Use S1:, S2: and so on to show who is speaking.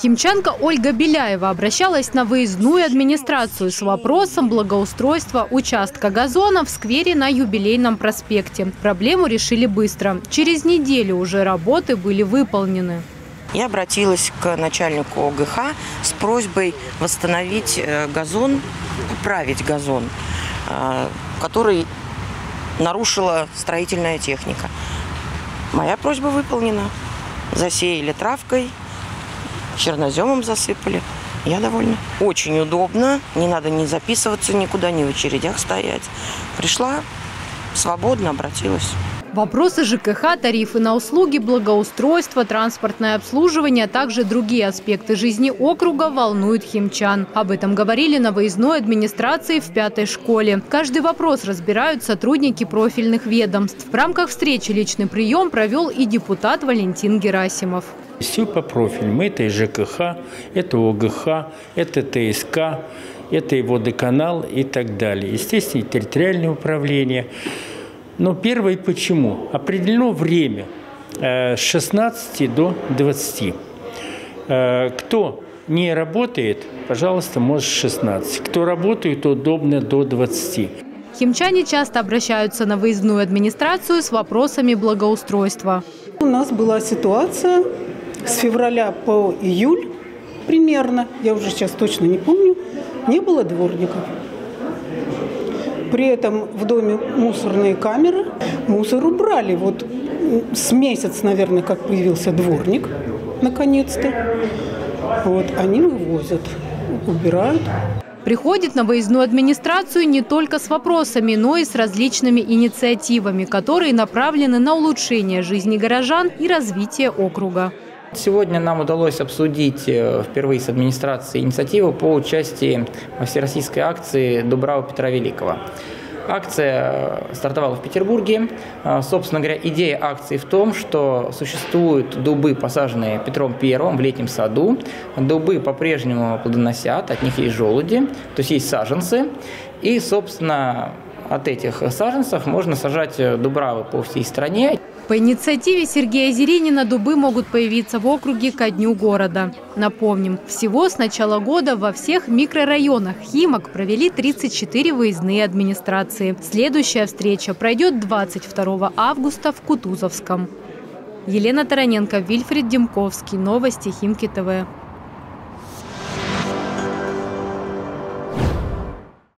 S1: Химчанка Ольга Беляева обращалась на выездную администрацию с вопросом благоустройства участка газона в сквере на Юбилейном проспекте. Проблему решили быстро. Через неделю уже работы были выполнены.
S2: Я обратилась к начальнику ОГХ с просьбой восстановить э, газон, поправить газон, э, который нарушила строительная техника. Моя просьба выполнена. Засеяли травкой, черноземом засыпали. Я довольна. Очень удобно. Не надо ни записываться никуда, ни в очередях стоять. Пришла, свободно обратилась.
S1: Вопросы ЖКХ, тарифы на услуги, благоустройство, транспортное обслуживание, а также другие аспекты жизни округа волнуют химчан. Об этом говорили на выездной администрации в пятой школе. Каждый вопрос разбирают сотрудники профильных ведомств. В рамках встречи личный прием провел и депутат Валентин Герасимов.
S3: Все по профилям. Это и ЖКХ, это ОГХ, это ТСК, это и водоканал и так далее. Естественно, территориальное управление. Но первое почему? Определено время э, с 16 до 20. Э, кто не работает, пожалуйста, может 16. Кто работает, удобно до 20.
S1: Химчане часто обращаются на выездную администрацию с вопросами благоустройства.
S4: У нас была ситуация с февраля по июль примерно, я уже сейчас точно не помню, не было дворников. При этом в доме мусорные камеры, мусор убрали. Вот с месяц, наверное, как появился дворник, наконец-то. Вот, они вывозят, убирают.
S1: Приходит на выездную администрацию не только с вопросами, но и с различными инициативами, которые направлены на улучшение жизни горожан и развитие округа.
S5: Сегодня нам удалось обсудить э, впервые с администрацией инициативу по участию во всероссийской акции Дубрава Петра Великого. Акция э, стартовала в Петербурге. Э, собственно говоря, идея акции в том, что существуют дубы, посаженные Петром Первым в летнем саду. Дубы по-прежнему плодоносят, от них есть желуди, то есть есть саженцы. И, собственно, от этих саженцев можно сажать дубравы по всей стране.
S1: По инициативе Сергея Зеренина дубы могут появиться в округе ко дню города. Напомним, всего с начала года во всех микрорайонах Химок провели 34 выездные администрации. Следующая встреча пройдет 22 августа в Кутузовском. Елена Тараненко, Вильфред Демковский. Новости Химки ТВ.